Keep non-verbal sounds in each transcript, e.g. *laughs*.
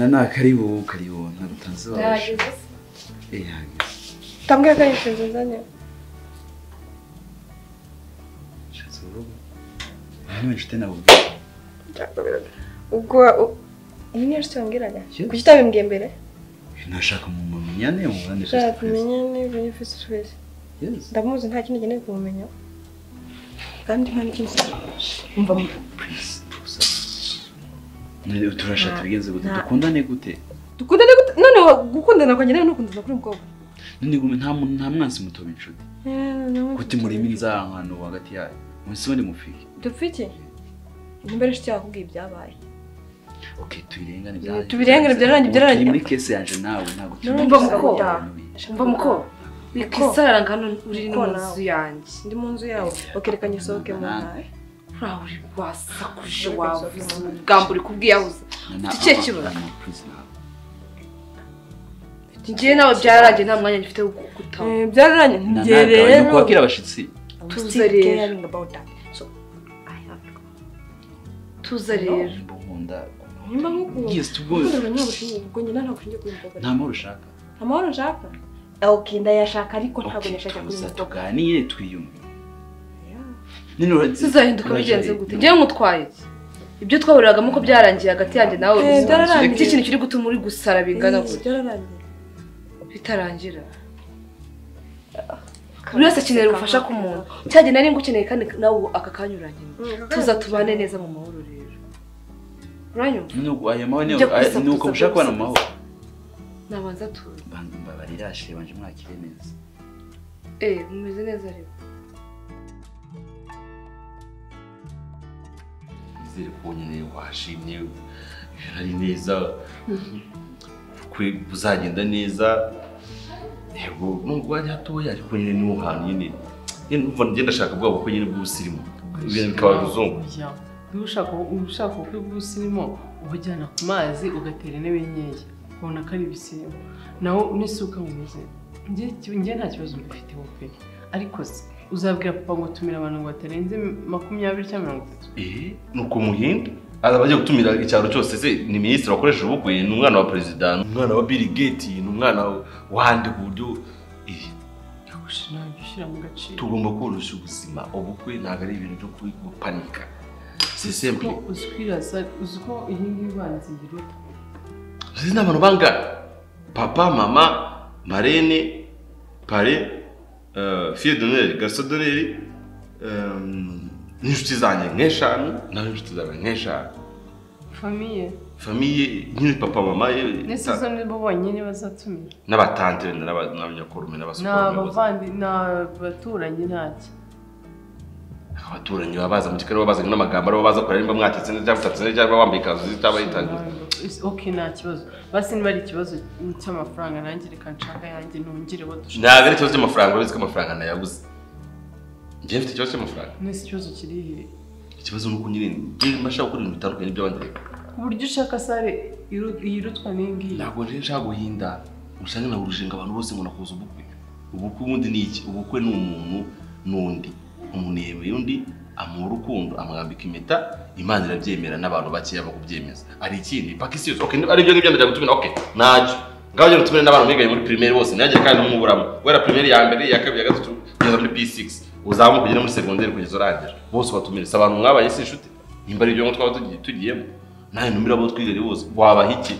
na na karibu. Karibu ntabwo utanze waje eh hageze Tambwira ko ari inzu nzanye. shatse urugo hano inshuti nakubwiye Ubwo u- iyi niyo nshuti wambwiraga? Kuki utabimbwiye mbere? nashaka mu mumenyane mu bandi Shaka kumenya niba uri face to face. Ndamuzi nta kindi nkeneye kumumenya. Kandi nta n'ikindi umva mu please. Turashaka tubigenze gute dukundane gute dukundane gute none wa- gukundana kwanjye nawe nukundana kuri umukobwa none gume nta muntu nta mwansi muto w'inshuti kuti murimo inzangano hagati yayo munsi wende mufike dupfa iki nimba ari inshuti yawe akubwiye ibyabaye okay tubirengane Eh, tubirengane, byararangiye, byararangiye. muri kese yanje nawe ntabwo Numva muko. Umva muko wikisarara hano uri mu nzu yanjye ndi mu nzu yawe bakerekanye usohoke mu ntara uriya uri wasakuje wavuze ubwambo uri kubwiyahuza na- kibazo? njyewe nawe byararangiye nta mwanya ngifite wo gutaha byararangiye njye rero gabanya kwakira abashitsi tuza rero tuza rero nimba nk'ukuntu ushingiye kuri umukobwa nta mahoro ushaka okay ndayashaka ariko ntabwo Okay, nyashaka kuri umukobwa tuganire twiyumve Ura- tuzahinduka bigenze gute? Njyewe nkutwaye iki ibyo twaburiragamo ko byarangiye hagati yanjye nawe Eh, iki kintu kiri gutuma uri gusara bingana Eh, gutya bitarangira. Buri wese akenera ubufasha ku muntu. Cyagiye nari ngukeneye kandi nawe aka kanya uranyuma tuza tubane neza mu mahoro rero. Uranyumva? Ni nuko mushaka kubana mu mahoro. nabanza tu Banza mbabarira shire banje mwakire neza. Eh mumeze neza rero. Izere ko nyine washimye ari neza. Buzagenda neza. Yego nubwo ari hatoya ariko nyine ni ho hantu nyine. Nyine numva ngenda ndashaka bwabo ko nyine bw'ubusirimu ibintu bikaba ruzungu ushaka ushaka ubukwe bw'ubusirimu ubujyana ku mazi ugatera intebe nkeya ubona ko ari ibisirimu naho n'isuka bumeze njye njye nta kibazo mbifiteho pe ariko se uzabwira papa ngo tumira abantu ngo batarenze makumyabiri cyangwa mirongo itatu. Eh nuko muhinda azaba agiye gutumira icyaro cyose se ni minisitiri wakoresheje ubukwe ni umwana wa perezida ni umwana wa Bill Gates ni umwana wandi ku buryo tugomba koroshya ubuzima ubukwe ntabwo ari ibintu byo gupanika. Ko uzi kwirasa uzi ko iyi ngiyi banzibiro Uzi ni abantu bangana papa mama marene pare uh, fille d'honneur garçon d'honneur um, n'inshuti zanjye nk'eshanu nawe inshuti zawe nk'eshanu famiye famiye nyine papa mama ye ndetse zo nibo bonyine bazatumira n'abatante wenda n'aba- n'abanyakurume ni n'abasukurume abavandi ni abaturanyi ntacyo abaturanyi baba baza mu gikari baba bazanye n'amagambo ari bo baza kureba nimba mwatetse neza cyangwa mutatse neza cyangwa wambaye ikanzu nziza cyangwa yitangiye ok nta kibazo. Basi niba ari ikibazo cy'amafaranga nanjye reka nshaka yanjye nongereho dushaka ntabwo ari ikibazo cy'amafaranga uretse ko amafaranga nayabuze njyewe mfite ikibazo cy'amafaranga. Nese ikibazo kiri he? Ikibazo ni uko nyine njyewe mbasha gukora ibintu bitandukanye n'iby'abandi reka ku buryo ushaka sare iru- yirutwa n'iyi ngiyi ntabwo rero nshaka guhinda. Usanga nawe urushinga abantu bose ngo nakoze ubukwe. Ubukwe ubundi ni iki? Ubukwe ni umuntu n'undi. Umuntu yemeye undi amuha urukundo amwambika impeta imana irabyemera n'abantu bakeya bakubyemeza hari ikindi? Paka isi yose ari ibyo ngibyo ndajya gutumira okay ntacyo ngaho ugenda utumire n'abantu mwigaye muri primaire bose ntihagire kandi n'umuburamo guhera primaire ya mbere iya kabiri ya gatatu kugeza muri p6 uzamuka ugere muri segonderi kugeza urangira bose ubatumire si abantu mwabaye si inshuti? Nimba ari ibyo ngo twaba tugiye- tugiyemo. Nawe numira abo twiganye bose. Wabaha iki?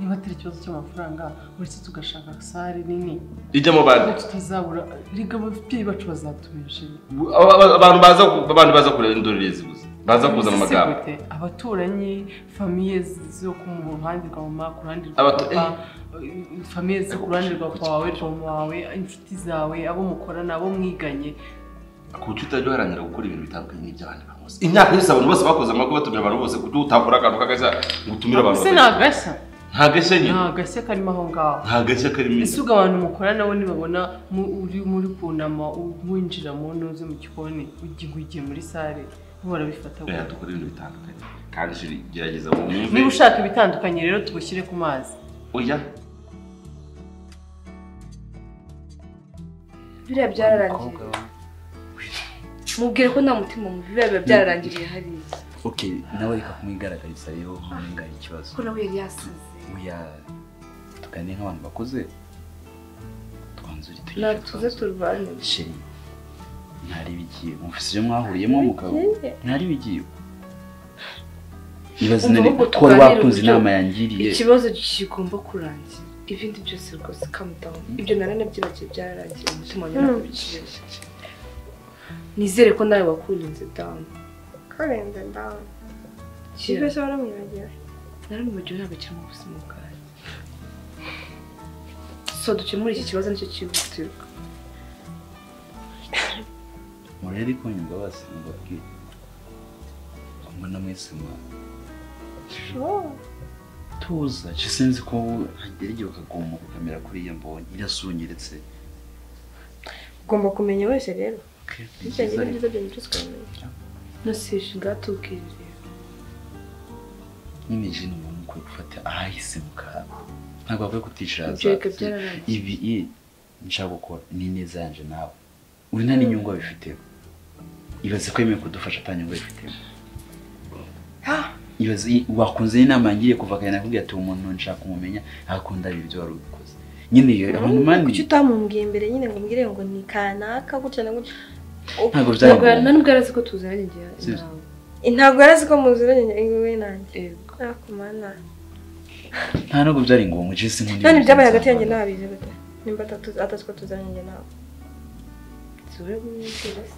Niba atari ikibazo cy'amafaranga uretse tugashaka sare nini. Ijyamo bande kuko tutazabura riga ababyeyi bacu aba- abantu baza abantu baza kureba indorerezi gusa. Baza kuzana Ese amagambo. Gute? abaturanyi famiye zo ku ruhande rwa mama ku ruhande rwa papa famiye zo ku ruhande rwa papa wawe rwa mama wawe inshuti zawe abo mukorana abo mwiganye. Kuki utajya uharanira gukora ibintu bitandukanye n'iby'abandi bantu bose imyaka yose abantu bose bakoze amakuru batumira abantu bose kuki utakora akantu k'agashya ngo utumire abantu ese ni batatu? agashya nta gashya ni nyine agashya karimo aho ngaho nta gashya karimo ese ubwo abantu mukora nabo nibabona mu- uri muri kunama winjira mu ntuze mu gikoni ugiye muri sare bo barabifata gute? dukora ibintu bitandukanye. Kandi shiri gerageza ngo mwumve. Niba ushaka ibitandukanye rero tubushyire ku mazi. Oya. Biriya byararangiye mubwire ko nta mutima mubi biriya biba byararangiriye hariya. Okay nawe reka kumwigaragariza rero ntunga ikibazo. Ko nawe yari yasaze oya tuganire nk'abantu bakuze. Twanzure natuze turwanye sheri ntari bigiye. Mufise ibyo mwahuriyemo mukaba ntari bigiye. Ibaze Umva nari ko wari wakunze inama yangiriye. ikibazo kigomba kurangira. Ibindi byose rwose calm down. Ibyo naranabyibagiye byararangiye. Umutima wanjye ntabwo bikirere nizere ko nawe wakurinze down. Karenze ndawe Kira. ibyo se waramwibagiwe naramubagiwe ntabwo kiri mu buzima bwanjye so dukemure iki kibazo ni cyo cyihutirwa murebe ariko nyumva basi mbabwire mbona mwese mwa tuza nje sinzi ko hagera igihe ukagomba gukamera kuriya mbonye irasungeretse ugomba kumenya wese rero Okay, ni ibyo byiza ni rero. byiza byose byose ukamenya ntusishe ngatubwirire nyine jini uba mukwiye gufata ahahise mu kantu ntabwo bakwiye kutishaza ibi nshaka gukora ni neza yanje nawe. Uri nta n'inyungu wabifiteho ibaze ko yemeye kudufasha ata nyungu wabifiteho ibaze wakunze n'inama yangiriye kuva kare nakubwiye ati umuntu nshaka kumumenya akunda ibyo wari ubikoze nyine iyo abantu mani kuki utamumbwiye mbere nyine ngo mbwire ngo ni kanaka gutya na gutya? Ntabwo byari ngombwa nta nubwo yari azi ko tuziranye Si- nawe ntabwo yari azi ko muziranye wowe nanjye Yego. ariko mana. Nta nubwo byari ngombwa jesi nk'undi none muntu ibyabaye hagati yanjye nawe bize gute? Nimba atatu- atazi ko tuziranye njye nawe. Si wowe wibwira se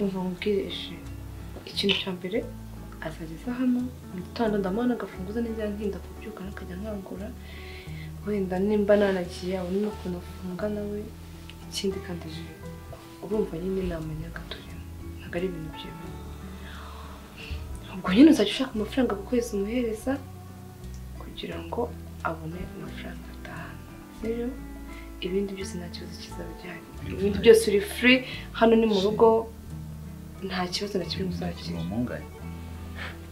umva mubwirishe ikintu cya mbere azageza hano. Mu gitondo ndamuha agafunguzo neza ntinda kubyuka nakajya nkangura. Wenda nimba nanagiye abone n'ukuntu afunga nawe ikindi kandi urumva nyine inama nyagaturimo ntabwo ari ibintu byemewe ubwo nyine uzajya ushaka amafaranga ku kwezi umuhereza kugira ngo abone amafaranga atahana sibyo ibindi byose nta kibazo kizaba gihari. Ibindi byose uri free hano ni mu rugo nta kibazo na kimwe uzagira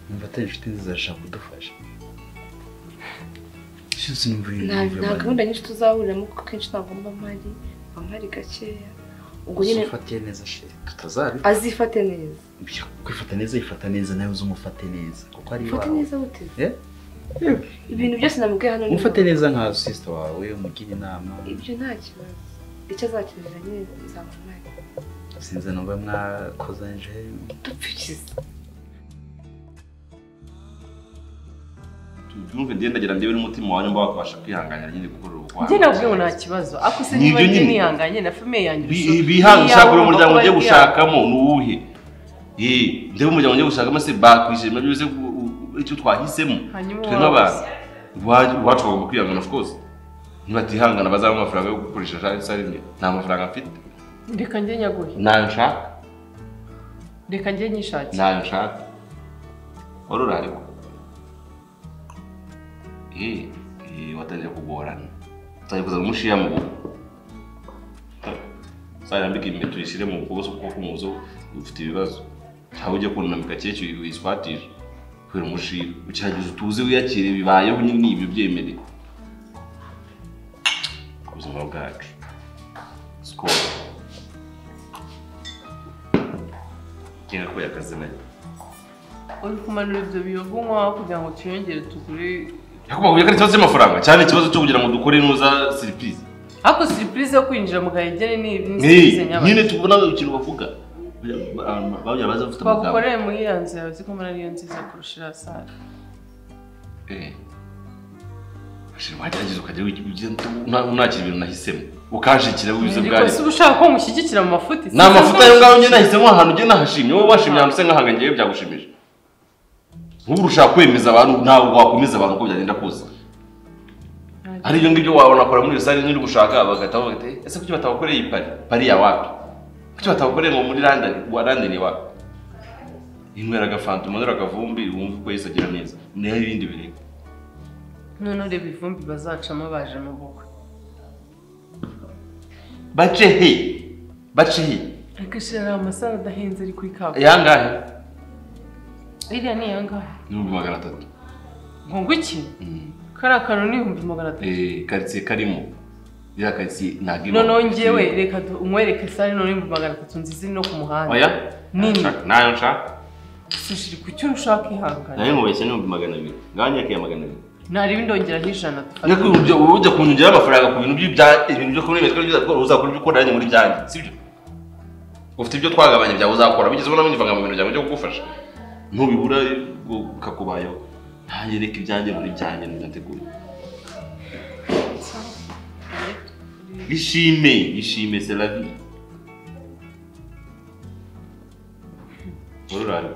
numva atari inshuti nziza zishaka kudufasha. Nta gahunda nyinshi tuzahuriramo kuko akenshi ntabwo mba mpari mba mpari gakeya. Ubwo nyine Uzifatiye neza sheri tutazabi azifate neza. Kwifata neza yifata neza nawe uzi umufate neza. Kuko ari iwawe. neza gute? Eh? ibintu byose namubwiye hano umufate neza nka sisita wawe umugire inama. Ibyo nta kibazo. Icyo azakenera nyine nzaba mpari sinzi numva mwakozanje dupfukize. Tubyumve ndende ndagira ndebe n'umutima wanyu mba wakabasha kwihanganira nyine gukorera ubukwaha njye nabwiye ngo nta kibazo. Ako se Ni niba njye nihanganye na famiye yanjye Bi- bihanga ushaka uri umuryango ugiye gushakamo ni uwuhe? Ndebe umuryango ugiye gushakamo se bakwishima u- icyo twahisemo? Twe nk'abantu Iwacu bagomba kwihangana of course. Nibatihangana bazabona amafaranga yo gukoresha sare sare imwe nta mafaranga mfite. Reka njye nyaguhe. Ntayo nshaka. Reka njye nyishakire ntayo nshaka. Wari urariko eh eh watangiye kugorana utangiye kuza umushiya mu buguru sarambika impeta uyishyire mu kuboko kuko kumuzo ufite ibibazo ntawe ujya kunamika keke wiswatije kubera umushiya ugerageza utuze wiyakire bibayeho nyine ibyo byemere ku buzima bwacu sikoro ngira ko yakaze na yo uri kumanura ibyo biyogo kugira ngo tuyongere tugure yakubwiye ko ari ikibazo cy'amafaranga cyane ikibazo cyo kugira ngo dukore nuza siripurize ariko siripurize yo kwinjira mu gahegere ni siripurize nyine nyabaki tubona ikintu bavuga bajya baza bafite amagambo. Twagukoreye muri iriya nzu yawe uzi ko mbona ariyo nziza kurusha iriya sare Eh. Wagerageza ukajya unakira ibintu nahisemo. Ukanshikira ariko bwari uba ushaka ko ngushyigikira mu mafuti ni amafuta ayo ngaho njye nahisemo ahantu ugenda nahashimye wowe washimye ahantu usa nk'ahanga ngewe byagushimije nk'ubu ushaka kwemeza abantu ntabwo wakomeza abantu uko byagenda kose. Hari ibyo ngibyo wabona akora muri rusange n'uri gushaka bagahita bavuga ati ese kuki batabakoreye iyi pari? Pari ya wapi? Kuki batabakoreye ngo muri London wa London wapi? Inywera agafanta umanura agavumbi wumva uko yise agira neza. Niho ibindi bireka none ureba ivumbi bazacamo baje mu bukwe. Bace he? Bace he? Ishira amasaro adahenze ari kuri kaburimbo yangahe? Iriya ni iyangahe n'ibihumbi magana atatu. Ngo iki? Kariya kantu ni ibihumbi magana atatu. Eh, karitsiye karimo. Iriya karitsiye ntabwo ibaho noneho ngewe reka unkwereke sare none ibihumbi magana atatu. Nziza no ku muhanda. Oya. Nini? Nayo nshaka sushiri ku cyo ushaka ihangane. Nayo mubeshya n'ibihumbi magana abiri. Ngaho nyakeye magana abiri. Ntareba indongeraho ijana dufate ariko ujya kunyongeraho amafaranga ku bintu ibintu byo kuri metero by'ubworo uzakora ibyo ukora muri byanjye. Sibyo ufite ibyo twagabanya byawe uzakora. Bigeze ubona bivanga mu bintu byawe byo kugufasha. Ntubibura ukakubayeho nanjye reka ibyanjye muri byanjye ntibateguye ishime ishime c'est la vie. Ururare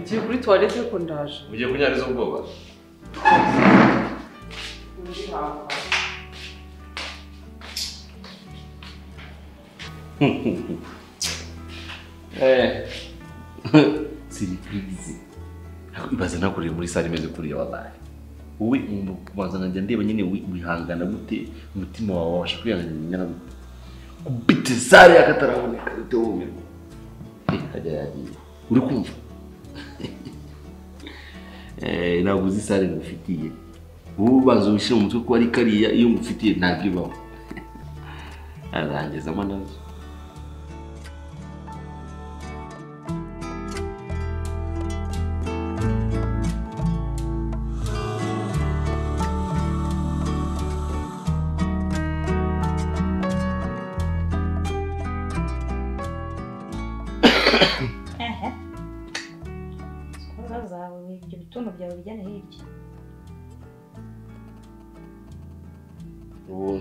ngiye kuri tuwarete ariko ndaje. Ugiye kunyariza ubwoba? *laughs* siripurize ibaza nakoreye muri sare imeze kuriya wabaye wowe kubanza nkajya ndeba nyine wi- wihangana gute umutima wawe wabasha kwihangana ingana gute. Kubite sare yakataraboneka ute wumirwa Eh, hajya yagiye uri kumva? Ntabwo uzi sare ngufitiye. Wowe ubanza wishyire mu mutwe ko ari kariya iyo ngufitiye ntabwo ibaho *laughs* arangizamo na zo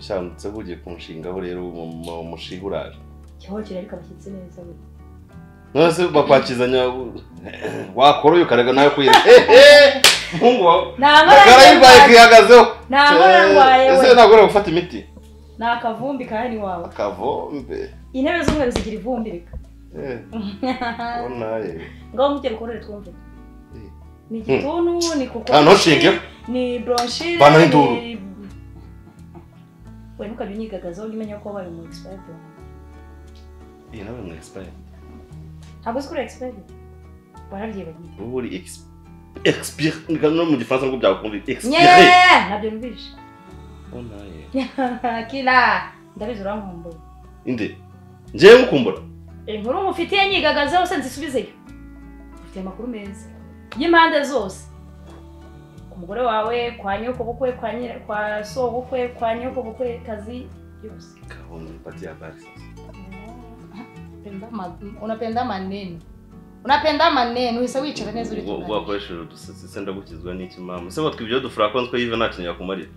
ubu nshantse bugiye kunshingaho rero mu mushinga uraje cyaho kirarika abashyitsi neza we none se bakwakizanya wakoroye ukarega nawe kuyireka. Mungu wawe. Nta karayirwaye ngorane kihagazeho ngorane ese ntabwo uri gufata imiti? Ni akavumbi kahari wawe. Akavombe intebe z'umweru zigira ivumbi reka. Eh, *laughs* ngaho mugere ukorere twumve. Eh. ni igituntu ni kuko Ah, ni bronchire ni- we ntukajya unyigagazaho ujye umenya ko wabaye umu expert iyi nawe mu expert. Ntabwo uzi ko uri expert warabyibagiye ubu uri ex- expert no mu gifaransa nubwo byakumva expert. nye na byo numvise kila ndabizi urankumbuye inde njyewe ngukumbura inkuru mufitiye nyigagazeho se nzisubizeyo ufite amakuru meza y'impande zose ku mugore wawe kwa nyoko bukwe kwa nyira kwa so bukwe kwa nyoko bukwe kazi yose. Ipati ya bari Unapenda ma- unapenda maneno. Unapenda maneno uhise wicara neza uri ubwo wakoresheje udusatsi se ndagukizwa n'iki mama. Sebo watwe ibyo dufura ko ntwe yive nta kintu yakumarira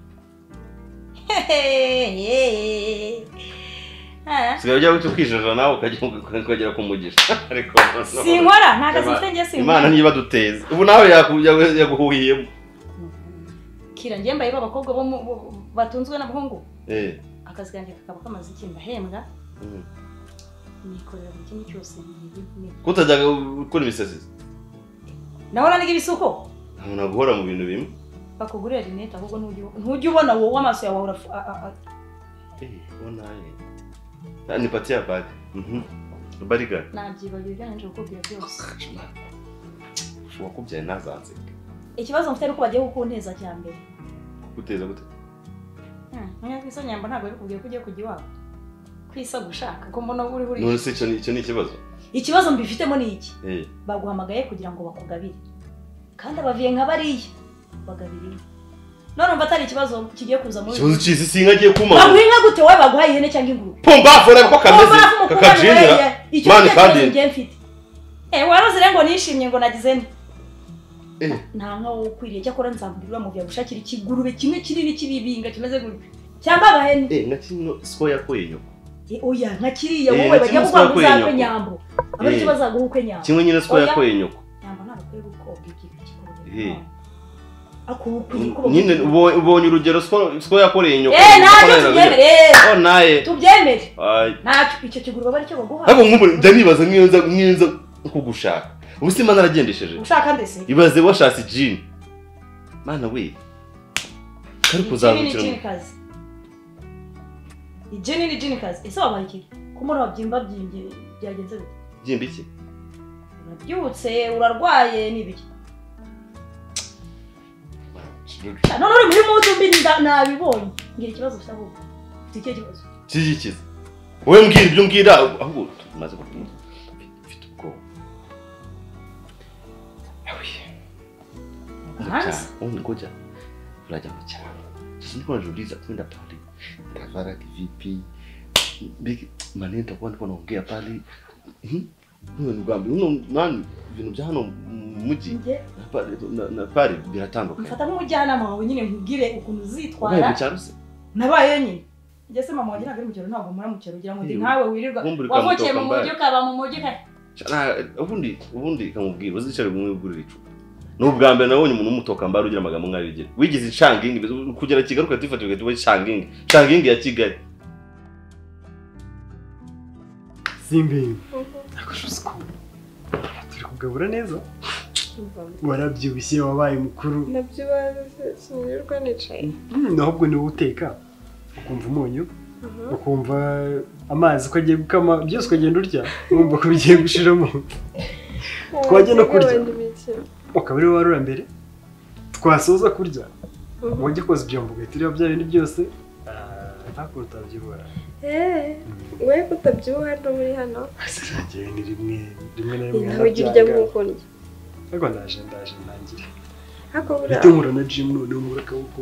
Ah, sigaye ujya guca ukijajara nawe ukagera ku mugisha ariko sinkora nta kazi mfite njye imana sinkora niba duteza ubu nawe yaguhuhiyemo kira njye mbaye b'abakobwa bo batunzwe n'abahungu eh. Akazi kanjye kakaba kamaze iki ndahembwa mm. nikorera buri kimwe cyose kutajyaga gukora imisatsi nawe uraniga ibisuko. Ntabwo guhora mu bintu bimwe. Bakugurira rinete ahubwo ntujya ubona wowe amaso yawe urafu- a- a- a- eh ubona eh. Ah, ni pati ya bari mhm. Barigana nabyibagiwe ibyo nanje kukubwira byose. Wakubyaye ntazanseke ikibazo mfite ni uko bagiye kukunteza cya mbere guteza gute. Mwese nyamba ntabwo ari kubwira ko ugiye kujya iwabo. Kwisa gushaka ko mbona uri buri none se icyo ni icyo ikibazo? Ikibazo mbifitemo ni iki? Eh. Baguhamagaye kugira ngo bakugabire. Kandi abaviye nka bariya bagabiriye none umva atari ikibazo kigiye kuza muri ikibazo cy'isi singa agiye kuma. Baguha inka gute? Wowe baguhaye ihene cyangwa ingurube? Pomba fora ko kameze icyo Mani ni cyo kibazo kandi- njye mfite. Eh warozire ngo nishimye ngo nagize nte. Nta nka ukwiriye cyakora nzamburira muvuye gushakira ikigurube kimwe kinini kibibinga kimeze gutya. Cyangwa agahene eh nka kino siko yakoye nyoko. Eh, oya nka kiriya Eh, wowe bajya kuvuga ngo uzakwe nyambo. Aba ari Eh. cyo bazaguha ukwe nyambo. Kimwe nyine siko Oya. yakoye nyoko. Nyambo ntabwo gukobwa Eh. kigurube nyine ubo- ubonye urugero siko yakoreye nyoko. Eh ntacyo tubyemere. eh, oh naye. Tubyemere. Ntacyo icyo kigurube aba ari cyo baguha. Ariko nk'ubu njya nibaza nk'iyo nza nk'iyo nza kugushaka ubu si imana aragendesheje. Ushaka ndetse ibaze washatse jini mana we. Kari kuzamukira jini kazi. Ijini ni jini kazi. Ese wabaye iki? Ko muri wabyimba byagenze bite? Byimba iki? Urabyutse urarwaye n'ibiki none uri muri mudu mbi nabibonye. Ngira ikibazo ufite ahubwo. Ufite ikihe kibazo kizikiza. Wowe mbwira ibyo mbwira ahubwo tumaze kubyumva ngoja. Turajya mu cyaro sasa niko najiuliza kwenda pale tavara kivipi? Biki- maneno nitakuwa niko naongea pale. Hmm? huyo ni bwambi uno nani? Ibintu bya hano mu mujyi njye na pale na- na pale biratandukanye mfata nk'umujyanama wawe nyine nkubwire ukuntu wabaye uzitwara mu cyaro se nabayeyo nyine njye se mama wanjye ntabwo ari mu cyaro ntabwo muri mu cyaro ugira ngo ndi Iyo. nkawe wirirwa Nkumbure wavukiye mu ukamutoka mujyi ukaba mu mujyi ka Cana- ubundi ubundi kamubwira uzicare bumwe ugurira icupa ni ubwa mbere nabonye umuntu w'umutoka mbari ugira amagambo nk'ayo ugira wigize inshangingi kugera kigali ugahita uba inshangingi inshangingi ya kigali. Simbi nakoshoza ko turi kugabura neza? Warabyibushye wabaye mukuru. Nabyo bazi sinirirwa nicaye. Mm, ahubwo ni wowe uteka. Ukumva umunyu ukumva amazi ko agiye gukama byose ukagenda urya wumva ko bigiye gushiramo. Twajya no kurya. Ukaba ari wowe warura mbere? Twasoza kurya. Wajya koza ibyombo ugahita ureba bya bindi byose. Ah, nta kuntu utabyibura. We kutabyibuha no muri hano. Ngewe ni rimwe rimwe na rimwe ujya urya nk'uko ndya ariko ndaje ndaje ntangire uhite nkura na jimu noneho nkura akaboko.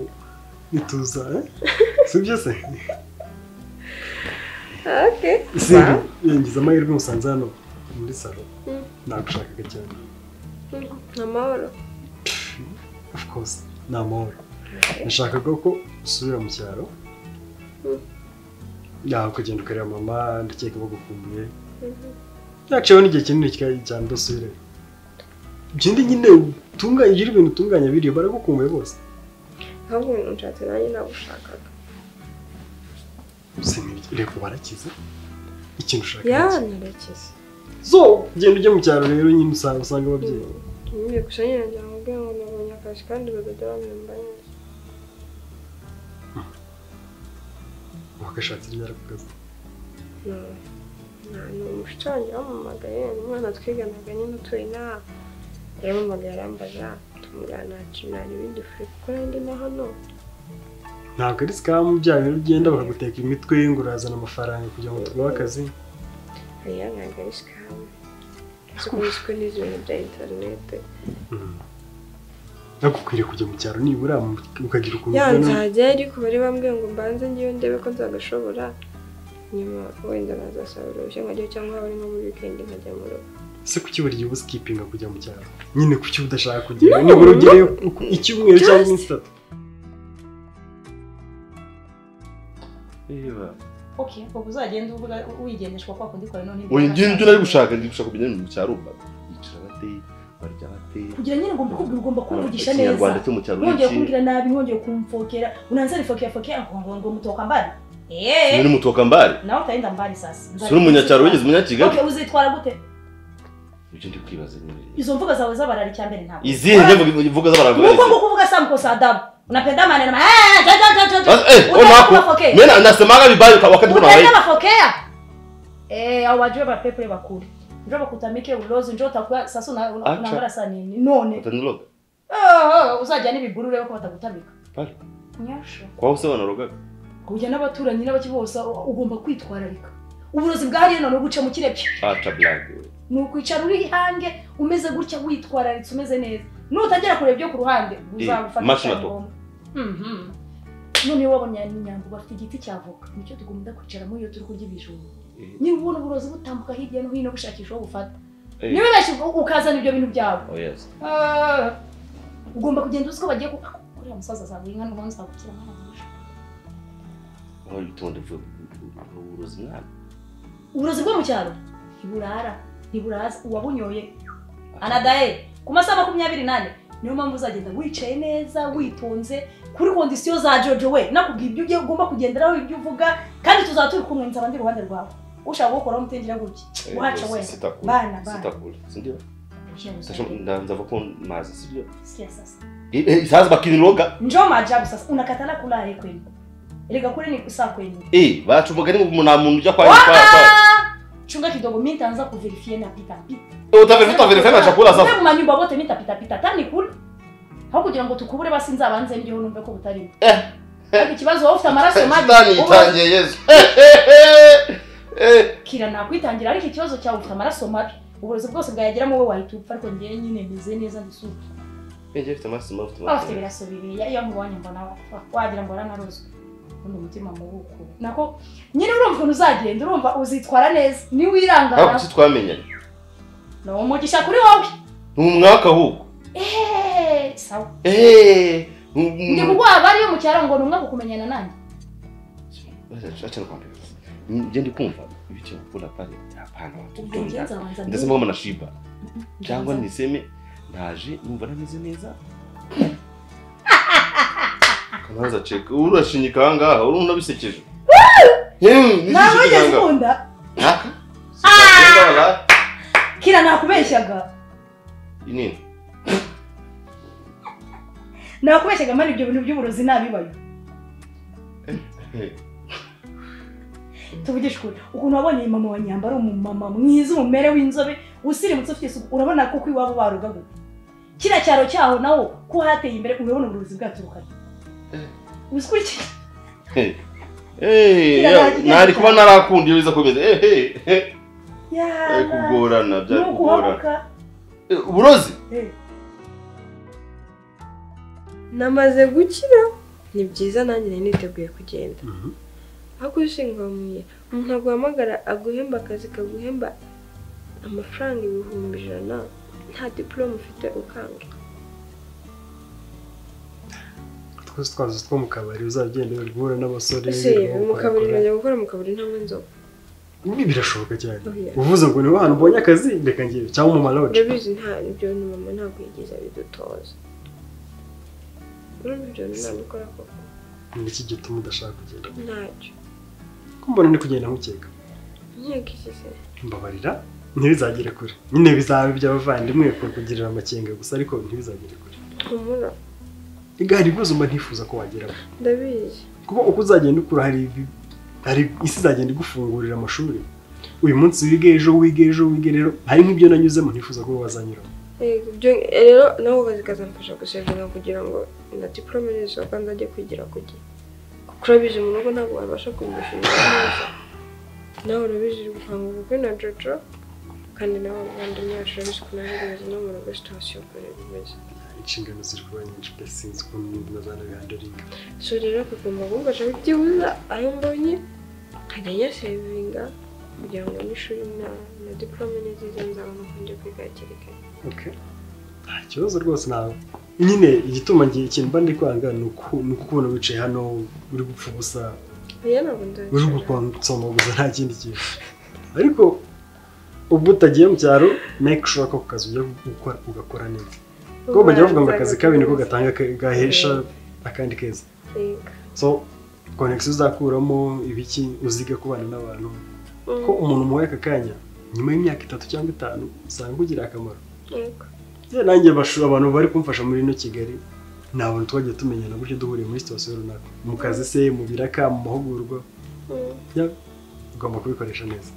Nituza eh? *laughs* si byo se? Okay. Simbi yangize amahirwe musanze hano muri salo Mm. nagushakaga cyane. Mm, amahoro *laughs* of course ni amahoro nashakaga ko usubira mu cyaro. Mm. yawe ukagenda ukareba mama ndakeka bagukumbuye. Yaciyeho n'igihe kinini cyane udasubirayo ikindi nyine utunganya ugira ibintu utunganya biriyo baragukumbuye bose. Ahubwo nshatse nanjye nagushakaga. Ni- reka warakize ikintu ushaka ya ni so genda ujya mu cyaro rero nyine usanga usanga ababyeyi. Nyine gusa nyine ngira ngo ubwe ngo nabonye akazi kandi bagajya bamwemba neza. Wakashatse ryari ku kazi ni umushiki wanjye wamamagaye umwana twiganaga nyine utuye inaha yaramamagaye arambaza kintu nta ibindi furi kuko nandi na hano. Ntabwo ari sikamu bya bintu ugenda bakaguteka imitwe ngo urazana amafaranga kugira ngo tuguhe akazi. Oya ntabwo ari ko n'izi bintu bya interinete ariko ukwiriye kujya mu cyaro nibura ukagira ukuntu ubona nzajya ariko bari bambwiye ngo mbanze ngewe ndebe ko nzagashobora nyuma wenda nazasaba uruhushya nkajya cyangwa waba ari nko muri wikendi nkajya mu rugo se kuki buri gihe uba skipinga kujya mu cyaro nyine kuki udashaka kugera nibura ugereyo icyumweru cyangwa iminsi itatu okay ubwo uzagenda uvuga wigendeshwa kwa kundi kwawe none nari gushaka ndi gushaka ibintu mu cyaro bicara bate barya bate? Kugira nyine ngo mbikubwire ugomba ikinyarwanda neza. Cyo mu cyaro wongeye kumbwira nabi wongeye kumfokera. Unaanza nifokea fokera ngo ngo ngo mtoka mbali Ni eh mutoka mbari? Nawe utaenda mbari sasa. Suri uri umunyacyaro wigeze umunyakigali okay uzitwara gute? Ibyo ndi kwibaza nyine. Izo mvuga zawe z'abarari cyambere ntabwo. Izihe mvuga zabarari. Nuko ngo kuvuga samko mkosa adabu unapenda maneno ma eh ja ja ja ja Sasa, eh, mafokea. mimi nasemaga vibaya kwa wakati kuna wewe mafokea eh au wajue ba pepe bakuri njoo bakutamike ulozi njoo utakuwa sasa una- una- Acha. unaangara saa nini? None. Utaniloga Ah, uzajya n'ibiguru rero ko batagutamika pale. Nyasho. Kwa se wanarogaga kujya n'abaturanyi n'abaki bose ugomba kwitwararika uburozi bwahariye none guca mu kirepyo acha black we ni ukwicara uri hange umeze gutya witwararitse umeze neza. Nutagera kureba ibyo ku ruhande uzagufata mashi Mhm. none wabonye inyambo bafite igiti cya voka ni cyo tugomba kwicaramo iyo turi kurya ibijumba. Eh, niba ubona uburozi butambuka hirya no hino bushakisha uwo bufata eh. niba benshi ukazana ibyo bintu byawe. Oh yes. Ah, ugomba kugenda uzi ko bagiye uriya musaza azaguha inka n'ubundi mwana mwiza aho bitonde vuba uburozi mwana uburozi bwo mu cyaro? Ntiburara. Ntiburaza uwabunyoye. Anadaye ku masaha makumyabiri n'ane niyo mpamvu uzagenda wicaye neza witonze kuri kondisiyo za jojo we nakubwira ibyo ugiye ugomba kugenderaho ibyo uvuga kandi tuzaba turi kumwe nzaba ndi iruhande rwawe. Ushaka gukoraho umutengira gutya waca we bana bana. Msaidia. ndaanza kwa mazi sindio? Sikia sasa. Eh, sasa bakiniroga njoo maajabu sasa. Unakatala kulaye kwenu? Erega kule ni kusa kwenu. Eh bacu mugani ngo nta muntu ujya kwa kwa kwa chunga kidogo mimi nitaanza kuverifie na pita pita. Eh, utaverifia utaverifia na chakula sasa. Mimi manyumba wote mi tapita pita. Tani kule aho kugira ngo tukubure basi nzabanze njyeho numve ko butarimo Eh. ariko ikibazo wowe ufite amaraso mabi yitangiye yezu *laughs* Eh. kira nakwitangira ariko ikibazo cyawe ufite amaraso mabi. Uburozi bwose bwayageramo wowe wahita upfa ariko ngewe nyine meze neza ndisuka Njye mfite amaso mabi, ufite ibiraso bibiri iyo nkubonye mbona wa- wagira ngo waranarozwe. Ubundi umutima mubuku nako nyine urumva ukuntu uzagenda urumva uzitwara neza Ariko niwirangara kuki twamenyanye. Ni umugisha kuri wowe. Ni umwaka ahubwo. Sawa? Eh, ndi kuguha abariyo mu cyaro ngo ni umwe kukumenyana nanjye nje ndi kumva ibyo kula pale. Hapana njye ndasema kama nashiba. Cyangwa niseme ndaje numva nameze neza *laughs* kanaza cheka urashinyika ahangaha uri unabisekeje nawe wigeze ukunda kira nakubeshyaga nini? Nakubeshyaga mani ibyo bintu by'uburozi nabibayo. Tuvugishe ukuri. Ukuntu wabonye mama wa nyamba ari umumama mwiza umumere w'inzobe usirimutse ufite isuku urabona ko iwabo barugaga kiriya cyaro cyaho nawo ko hateye imbere urabona uburozi bwaturukanye uzi ko iki nari kuba narakunda iyo biza kumeze. Yana kugorana byari kugorana. Eh, uburozi? Eh, namaze gukira. Ni byiza nanjye nari niteguye kugenda. Mhm. ariko ushingamuye umuntu aguhamagara aguhemba akazi kaguhemba amafaranga ibihumbi ijana. Nta diporome ufite ukanga twese twavuze two mu kabari uzagenda uri guhura n'abasore mu kabari najya gukora mu kabari ntanywa inzoga. Ibi birashoboka cyane. Oya. uvuze ngo ni ho hantu ubonye akazi? Reka ngiye cyangwa mu maloji urabizi nta ibyo mama ntabwo yigeze abidutoza urumva ibyo bintu nabikora koko? Ni iki gituma udashaka kugenda? Ntacyo. Ko mbona ndi kugenda nkukeka nkeka iki se mbabarira ntibizagere kure. Nyine bizaba iby'abavandimwe kugirira amakenga gusa ariko ntibizagere kure. Humura. Hari ibibazo mba ntifuza ko wageraho. Ndabizi. Kuko uko uzagenda ukura hari hari isi izagenda igufungurira amashuri. Uyu munsi wige ejo wige ejo wige rero hari nk'ibyo nanyuzemo ntifuza ko wazanyuramo. Rero nako kazi kazamfasha gusevinga kugira ngo na diporome nisohoka nzajye kwigira ku gihe kuko urabizi mu rugo ntabwo wabasha kunyishyurira neza nawe urabizi uri gupanga ubukwe na jojo kandi nawe abavandimwe bacu urabizi ko nawe bimeze no mu rugo sitasiyo ukuntu bimeze inshingano ziri kuba nyinshi pe sinzi ukuntu n'undi nazanabihandaringa so rero kugomba kumfasha byibuza ayo mbonye nkajya nyasevinga kugira ngo n'ishuri na diporome niziza nzabona njya kwiga hakiri kare. Nta kibazo rwose nawe nyine igituma ngiye ikintu mba ndi kwanga ni uku- ni ukubona wicaye hano uri gupfa ubusa. Uri gukonsoma gusa nta kindi kintu. Ariko ubwo utagiye mu cyaro make sure ko kazi ujya gukora ugakora neza. Kuko bajya bavuga ngo akazi kabi niko gatanga gahesha akandi keza. So connection uzakuramo ibiki uziga kubana n'abantu. Ko umuntu umuhaye aka kanya nyuma y'imyaka itatu cyangwa itanu usanga ugira akamaro. Nanjye bashu abantu bari kumfasha muri ino Kigali abantu twagiye tumenyana gutyo duhuriye muri sitasiyo runaka. Mu kazi se mu biraka mu mahugurwa. Mm. ugomba kubikoresha neza.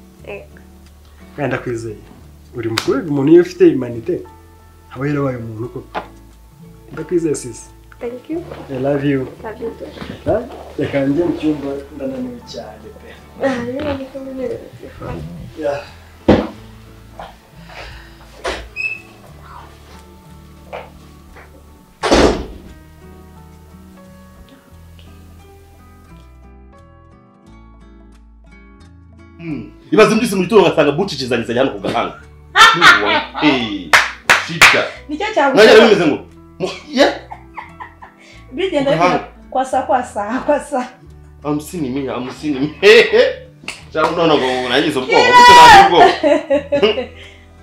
Kandi ndakwizeye uri mukuru umuntu iyo ufite imanite aba yarabaye umuntu koko. Ndakwizeye sisi Thank you. I love you. Reka njye mu cyumba ndananiwe cyane pe. Ah, rero ni kumwe n'ibintu telefone. Yeah. ibaze mbyise mu gitondo ngasanga bucicizanyizanya hano ku gahanga. *laughs* Eh, shita ni cyo mwajya cyagusaba bimeze ngo mu- ye bigenda Ku gahanga. bigira kwasa kwasa kwasa. Amusini mi amusini mi hehe *laughs* cyangwa none ngo nagize ubwoba. Gute nagize ubwoba.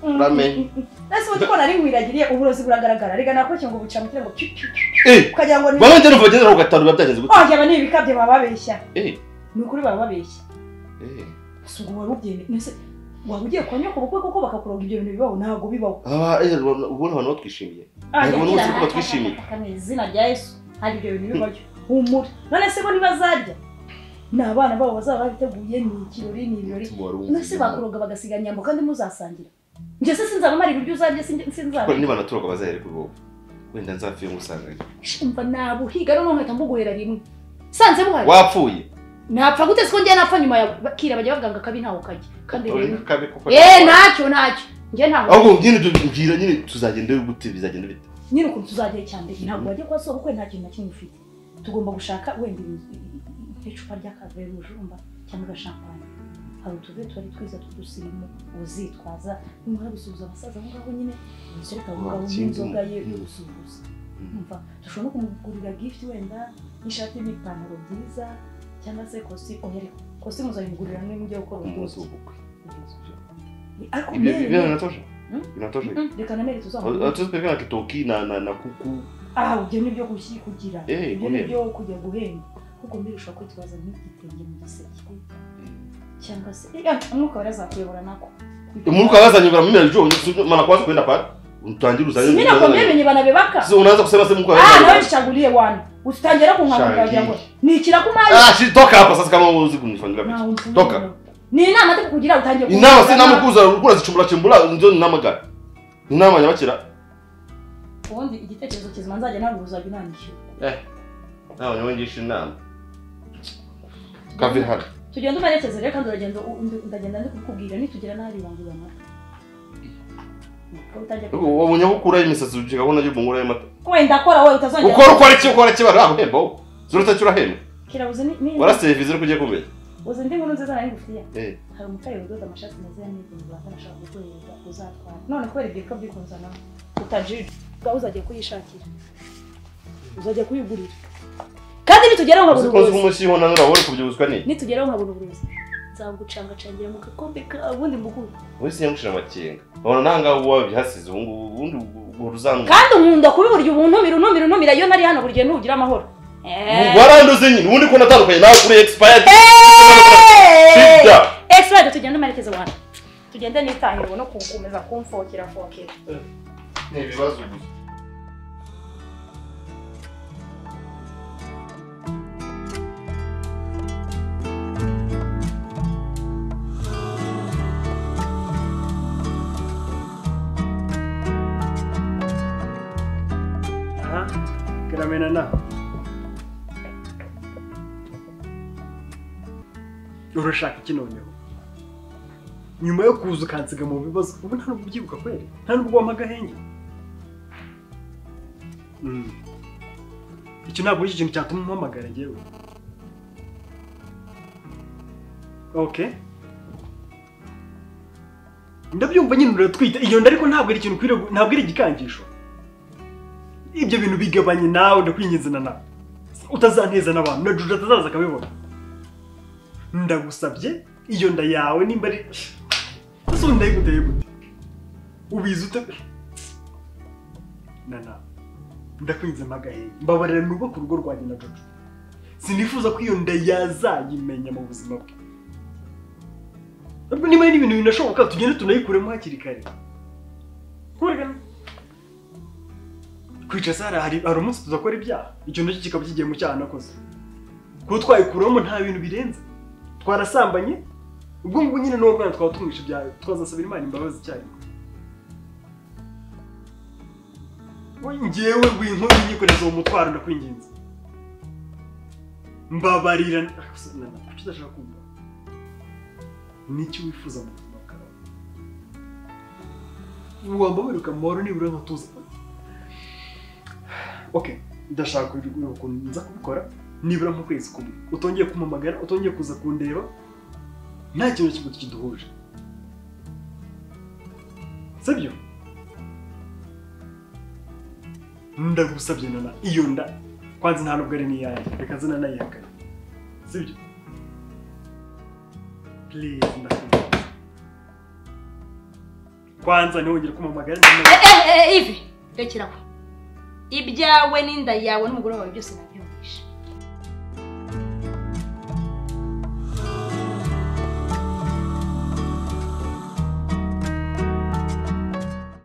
*laughs* Uramenye ese ubu ko nari wiragiriye uburozi buragaragara. Reka nakoke ngo buca mutire ngo piu, piu, piu. eh ukagira ngo ni bamwe njye numva bageze ku gatanu biba byagenze gute? Oh yaba ni ibikabyo baba babeshya. Eh. Ni ukuri baba babeshya. Eh. Si ubwo wari ubyemeye mbese waba ugiye kwa nyoko bukwe koko bakakuroga ibyo bintu bibaho ntabwo bibaho. Aba eh ubona abantu batwishimiye Ah, Ntabwo n'ubu ko ah, twishimiye. ah, ah, mu izina rya yesu hari ibyo bintu bibayo humura. None se bo ntibazarya? Ni abana babo bazaba babiteguye ni ikirori ni ibirori. None se bakuroga bagasiga nyambo kandi muzasangira. Njye se sinzaba mara ibiryo uzarya sinjye- ko sinzaba niba naturoga bazahere kuri wowe wenda nzapfuye ngusanga umva nabuhiga noneho nkahita mbuguhera rimwe. Sanze buhari. Wapfuye. Napfa gute siko njye napfa nyuma ya kira bajya bavuga ngo akabi ntawe kajya. Kandi rero eh ntacyo ntacyo. Njye ntawe ahubwo nyine ibyo mbwira nyine tuzagenda gute bizagenda bite? Nyine ukuntu tuzagera icya mbere ntabwo wajya kwa soko nta kintu na kimwe ufite. Tugomba gushaka wenda ibi- nk'icupa ry'akave rujumba cyangwa agashampanye hari utuve tuba ari twiza tw'udusirimu uzitwaza nimara gusuhuza abasaza aho ngaho nyine umusore aho ngaho Wakindi n'inzoga ye yo gusuhuza umva dushobora no kumugurira gift wenda n'ishati n'ipantaro byiza cyangwa se kositimu kositimu uzayimugurira nimwe mujye gukora ubudozi ariko mbere- ibyo binatosha. Hmm? binatosha. Mm, reka na mbere tuzamuha tuzipeka na kitoki na na na kuku. Ah ibyo ni ibyo kugira. Ibyo ni ibyo byo kujya guhemba kuko mbere ushobora kwitwaza nk'igitenge mu giseke. Cyangwa se eh, umwuka wari azakuyobora nako. Umwuka wazanyura muri mero mana kwanza kwenda pale utangire uzanye simina kwa mbere venye banabebaka Sio unaanza kusema sema mko ah nawe nishagulie wana usitangira kunkangurira Shagi. kugira ngo nikira kumari Ah, toka hapa sasa kama uzi kunifanyia vitu. Toka. ni inama ndi kukugira utangiye Inama si inama kuza ukura zicumbura chimbura ndio ni inama gani? Ni inama nyabakira. ubundi igitekerezo kizima nzajya ntabwo uzajya unanishyura Eh. Nawe nyongisha inama. Kave hano. tugenda umerekeze rero kandi uragenda ndagenda ndi kukubwira nitugera n'ahari ibangurira amata Uwo munyabukura imisatsi ujiga ko najye mungura y'amata. wenda akora wowe utazongera Ukora ukora iki ukora iki baraho hembo. Zurata cyura hembo. kirabuze ni ni- Wara service uri kujye kumenya. uzi indi nkuru nziza nari ngufitiye Eh. hari umutari udoda amashati meza ya neza mu Rwanda ashaka gukorera uzatwara none kubera ibyo ko byikunzana utajiri gaho uzagiye kuyishakira uzajya kuyigurira kandi nitugeraho nkabona uburozi umushiho na nura wari kubyuzwa ni. nitugeraho nkabona uburozi nzagucangacangira mu gakombe ka ubundi muguru Wese nyamushira amakenga. Ubona nanga uwa bihasize ubu ngubu ubundi uruzanu. kandi nkunda kubiburya ubuntumira untumira untumira iyo nari hano buri gihe ntugira amahoro Eh. Waranduze nyine ubundi ko natandukanye nawe kuri expired. Eh! Expired tugende umerekeze wana tugende nitahirwa no kugukomeza kumfokera fokera Ni ibibazo gusa. Urashaka iki noneho? Nyuma yo kuza ukansiga mu bibazo. Ubu nta nubwo ubyibuka kweri nta nubwo wampa agahenge Mm. icyo ntabwo ari cyo kintu cyatuma umpamagara njyewe. Okay ndabyumva nyine uratwite iyo nda ariko ntabwo ari ikintu ukwiriye ntabwo ari igikangisho. Ibyo bintu bigabanye nawe ndakwinginze na nawe. Utazanteza n'abantu. Na juju atazaza akabibona. Ndagusabye? Iyo nda yawe nimba ari ese ubu ndayiguteye gute? Ubizi ute? Na nawe ndakwinze mpagahenge mbabarira mu ku rugo rwanjye na juju sinifuza ko iyo nda yazayimenya mu buzima bwe. Ariko niba ari ibintu binashoboka tugende tunayikuremo hakiri kare. Kwica sara hari umunsi tuzakora ibyaha? Icyo na cyo kikaba kigiye mu cyaha nakoze. Kuba twayikuramo nta bintu birenze. Twarasambanye ubwo ngubwo nyine n'uwo mwana twaba tumwishe ibyaha twazasabira imana imbabazi icyarimwe We njyewe winkuru yikoreza uwo mutwaro ndakwinginze. Mbabarira. Kuki udashaka kumva? N'icyo wifuza mu buzima bwawe? Wambabarira ukamahoro nibura nkatuza. Okay ndashaka ukuntu nza kubikora. Nibura nk'ukwezi kumwe. Utongeye kumpamagara utongeye kuza kundeba nta kintu kimwe kiduhuje. Sibyo? Ndagusabye nana. Iyo nda kwanza nta nubwo ari n'iyanjye reka nze nanayihakane sibyo? Please ndakubwira kwanza ntiwongere kumpamagara Eh, eh, eh, ivi rekeraho ibyawe n'inda yawe n'umugore wawe byose nabi